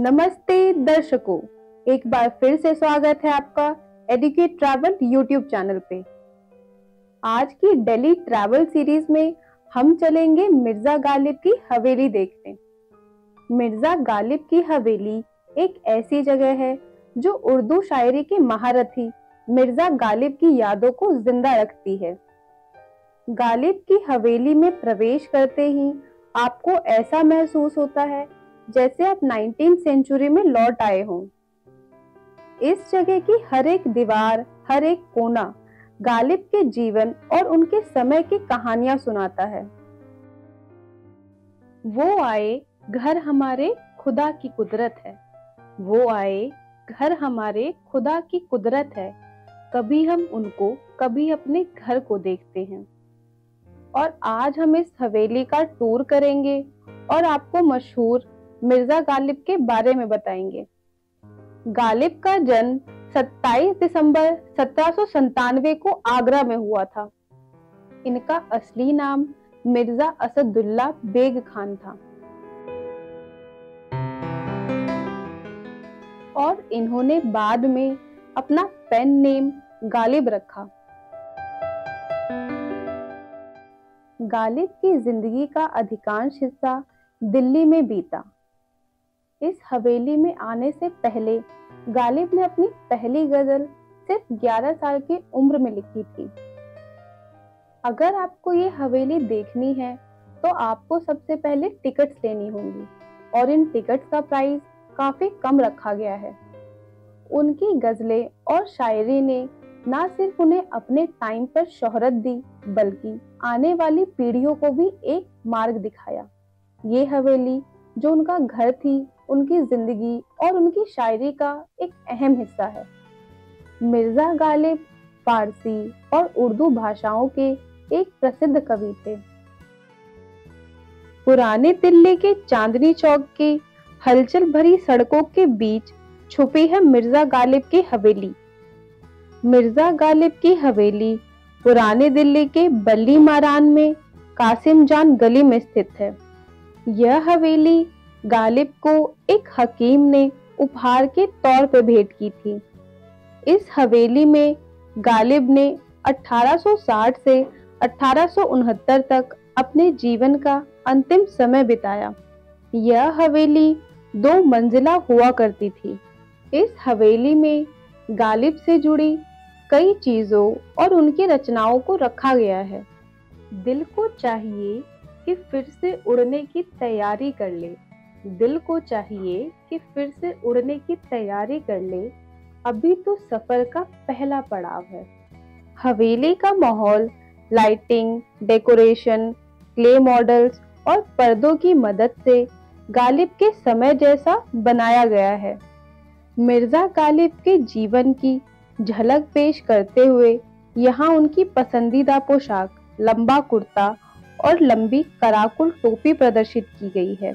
नमस्ते दर्शकों। एक बार फिर से स्वागत है आपका एडुकेट ट्रैवल यूट्यूब चैनल पे। आज की दिल्ली ट्रैवल सीरीज़ में हम चलेंगे मिर्ज़ा गालिब की हवेली देखने। मिर्ज़ा गालिब की हवेली एक ऐसी जगह है जो उर्दू शायरी के महारथी मिर्ज़ा गालिब की यादों को ज़िंदा रखती है। गालिब की हवेली में प्रवेश करते ही आपको ऐसा महसूस होता है जैसे आप नाइनटीन सेंचुरी में लौट आए हों। इस जगह की हर एक दीवार, हर एक कोना गालिब के जीवन और उनके समय की कहानियाँ सुनाता है। वो आए घर हमारे खुदा की कुदरत है। वो आए घर हमारे खुदा की कुदरत है। कभी हम उनको कभी अपने घर को देखते हैं। और आज हम इस हवेली का टूर करेंगे और आपको मशहूर मिर्ज़ा गालिब के बारे में बताएँगे। गालिब का जन्म 27 दिसंबर सत्रह को आगरा में हुआ था। इनका असली नाम मिर्ज़ा असदुल्ला बेग खान था। और इन्होंने बाद में अपना पेन नेम गालिब रखा। गालिब की ज़िंदगी का अधिकांश हिस्सा दिल्ली में बीता। इस हवेली में आने से पहले गालिब ने अपनी पहली गज़ल सिर्फ़ 11 साल की उम्र में लिखी थी। अगर आपको ये हवेली देखनी है तो आपको सबसे पहले टिकट्स लेनी होंगी और इन टिकट्स का प्राइस काफ़ी कम रखा गया है। उनकी गजलें और शायरी ने ना सिर्फ़ उन्हें अपने टाइम पर शोहरत दी, बल्कि आने वाली पीढ़ियों को भी एक मार्ग दिखाया। ये हवेली जो उनका घर थी उनकी ज़िंदगी और उनकी शायरी का एक अहम हिस्सा है। मिर्ज़ा गालिब फारसी और उर्दू भाषाओं के एक प्रसिद्ध कवि थे। पुराने दिल्ली के चांदनी चौक के हलचल भरी सड़कों के बीच छुपी है मिर्ज़ा गालिब की हवेली। मिर्ज़ा गालिब की हवेली पुराने दिल्ली के बल्ली मारान में कासिम जान गली में स्थित है। यह हवेली गालिब को एक हकीम ने उपहार के तौर पर भेंट की थी। इस हवेली में गालिब ने 1860 से अठारह सौ उनहत्तर तक अपने जीवन का अंतिम समय बिताया। यह हवेली दो मंजिला हुआ करती थी। इस हवेली में गालिब से जुड़ी कई चीज़ों और उनकी रचनाओं को रखा गया है। दिल को चाहिए कि फिर से उड़ने की तैयारी कर ले। दिल को चाहिए कि फिर से उड़ने की तैयारी कर ले, अभी तो सफ़र का पहला पड़ाव है। हवेली का माहौल लाइटिंग डेकोरेशन क्ले मॉडल्स और पर्दों की मदद से गालिब के समय जैसा बनाया गया है। मिर्ज़ा गालिब के जीवन की झलक पेश करते हुए यहाँ उनकी पसंदीदा पोशाक, लंबा कुर्ता और लंबी कराकुल टोपी प्रदर्शित की गई है।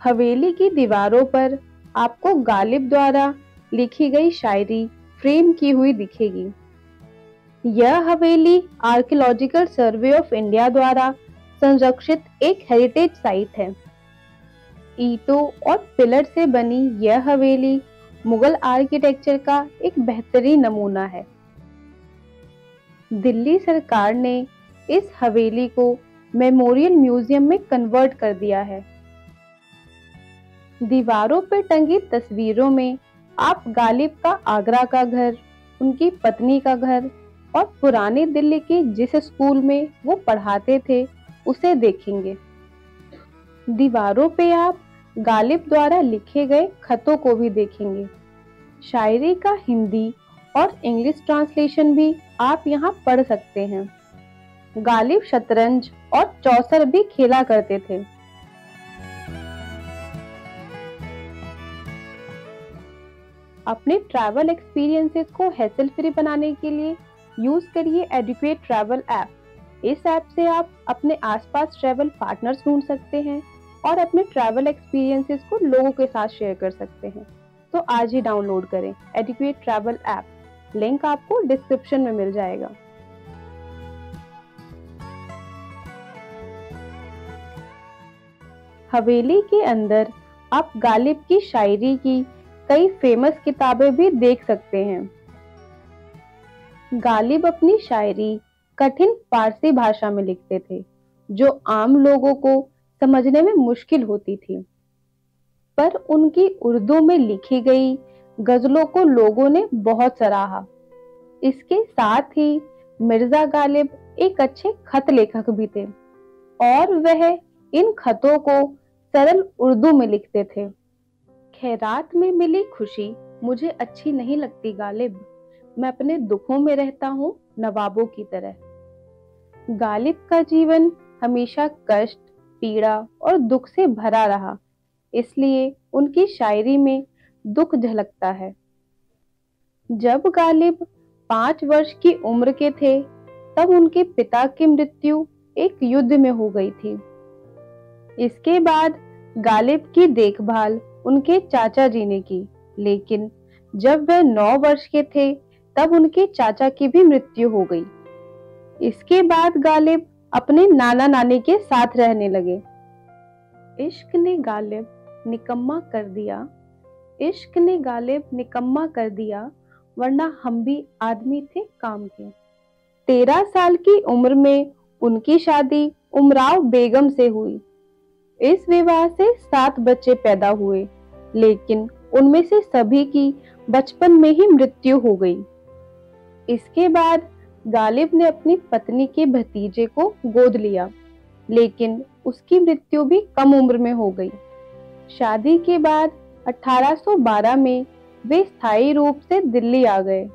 हवेली की दीवारों पर आपको गालिब द्वारा लिखी गई शायरी फ्रेम की हुई दिखेगी। यह हवेली आर्कियोलॉजिकल सर्वे ऑफ़ इंडिया द्वारा संरक्षित एक हेरिटेज साइट है। ईटों और पिलर से बनी यह हवेली मुगल आर्किटेक्चर का एक बेहतरीन नमूना है। दिल्ली सरकार ने इस हवेली को मेमोरियल म्यूज़ियम में कन्वर्ट कर दिया है। दीवारों पर टंगी तस्वीरों में आप गालिब का आगरा का घर, उनकी पत्नी का घर और पुरानी दिल्ली के जिस स्कूल में वो पढ़ाते थे, उसे देखेंगे। दीवारों पे आप गालिब द्वारा लिखे गए खतों को भी देखेंगे। शायरी का हिंदी और इंग्लिश ट्रांसलेशन भी आप यहाँ पढ़ सकते हैं। गालिब शतरंज और चौसर भी खेला करते थे। अपने ट्रैवल एक्सपीरियंसेस को हैसल फ्री बनाने के लिए यूज़ करिए एडुकेट ट्रैवल ऐप इस ऐप से आप अपने आसपास ट्रैवल पार्टनर्स ढूंढ सकते हैं और अपने ट्रैवल एक्सपीरियंसेस को लोगों के साथ शेयर कर सकते हैं। तो आज ही डाउनलोड करें एडिक्वेट ट्रैवल ऐप लिंक आपको डिस्क्रिप्शन में मिल जाएगा। हवेली के अंदर आप गालिब की शायरी की कई फ़ेमस किताबें भी देख सकते हैं। गालिब अपनी शायरी कठिन फारसी भाषा में लिखते थे, जो आम लोगों को समझने में मुश्किल होती थी। पर उनकी उर्दू में लिखी गई गजलों को लोगों ने बहुत सराहा। इसके साथ ही मिर्ज़ा गालिब एक अच्छे खत लेखक भी थे, और वह इन खतों को सरल उर्दू में लिखते थे। खैरात में मिली खुशी। मुझे अच्छी नहीं लगती गालिब। मैं अपने दुखों में रहता हूँ, नवाबों की तरह। गालिब का जीवन हमेशा कष्ट, पीड़ा और दुख से भरा रहा। इसलिए उनकी शायरी में दुख झलकता है। जब गालिब पाँच वर्ष की उम्र के थे, तब उनके पिता की मृत्यु एक युद्ध में हो गई थी। इसके बाद गालिब की देखभाल उनके चाचा जी ने की। लेकिन जब वह नौ वर्ष के थे, तब उनके चाचा की भी मृत्यु हो गई। इसके बाद गालिब अपने नाना नानी के साथ रहने लगे। इश्क ने गालिब निकम्मा कर दिया। इश्क ने गालिब निकम्मा कर दिया, वरना हम भी आदमी थे काम के। तेरह साल की उम्र में उनकी शादी उमराव बेगम से हुई। इस विवाह से सात बच्चे पैदा हुए, लेकिन उनमें से सभी की बचपन में ही मृत्यु हो गई। इसके बाद गालिब ने अपनी पत्नी के भतीजे को गोद लिया, लेकिन उसकी मृत्यु भी कम उम्र में हो गई। शादी के बाद 1812 में वे स्थायी रूप से दिल्ली आ गए।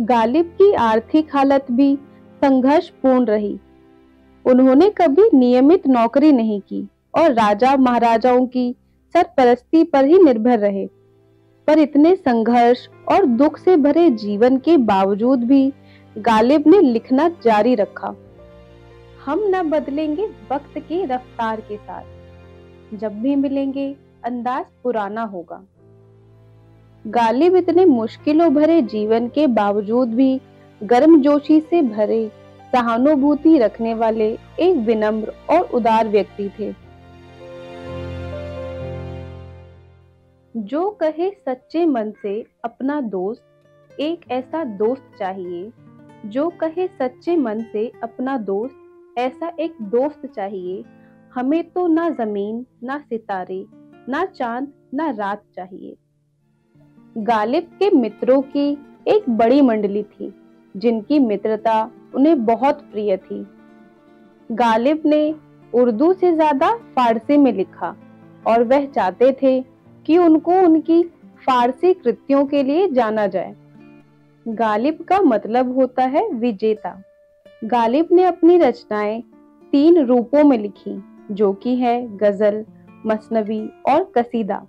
गालिब की आर्थिक हालत भी संघर्षपूर्ण रही। उन्होंने कभी नियमित नौकरी नहीं की। और राजा महाराजाओं की सरपरस्ती पर ही निर्भर रहे। पर इतने संघर्ष और दुख से भरे जीवन के बावजूद भी गालिब ने लिखना जारी रखा। हम न बदलेंगे वक्त की रफ्तार के साथ। जब भी मिलेंगे, अंदाज पुराना होगा। गालिब इतने मुश्किलों भरे जीवन के बावजूद भी गर्मजोशी से भरे सहानुभूति रखने वाले एक विनम्र और उदार व्यक्ति थे। जो कहे सच्चे मन से अपना दोस्त, एक ऐसा दोस्त चाहिए। जो कहे सच्चे मन से अपना दोस्त, ऐसा एक दोस्त चाहिए। हमें तो ना ज़मीन, ना सितारे, ना चाँद, ना रात चाहिए। गालिब के मित्रों की एक बड़ी मंडली थी, जिनकी मित्रता उन्हें बहुत प्रिय थी। गालिब ने उर्दू से ज़्यादा फारसी में लिखा और वह चाहते थे कि उनको उनकी फारसी कृतियों के लिए जाना जाए। गालिब का मतलब होता है विजेता। गालिब ने अपनी रचनाएँ तीन रूपों में लिखी, जो कि है गज़ल, मसनवी और कसीदा।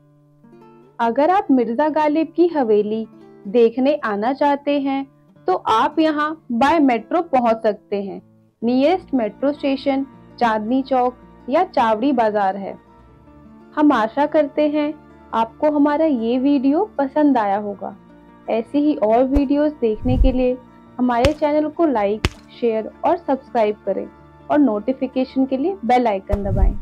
अगर आप मिर्ज़ा गालिब की हवेली देखने आना चाहते हैं तो आप यहाँ बाय मेट्रो पहुँच सकते हैं। Nearest metro station, Chandni Chowk या चावड़ी बाज़ार है। हम आशा करते हैं आपको हमारा ये वीडियो पसंद आया होगा। ऐसी ही और वीडियोस देखने के लिए हमारे चैनल को लाइक, शेयर और सब्सक्राइब करें और नोटिफिकेशन के लिए बेल आइकन दबाएँ।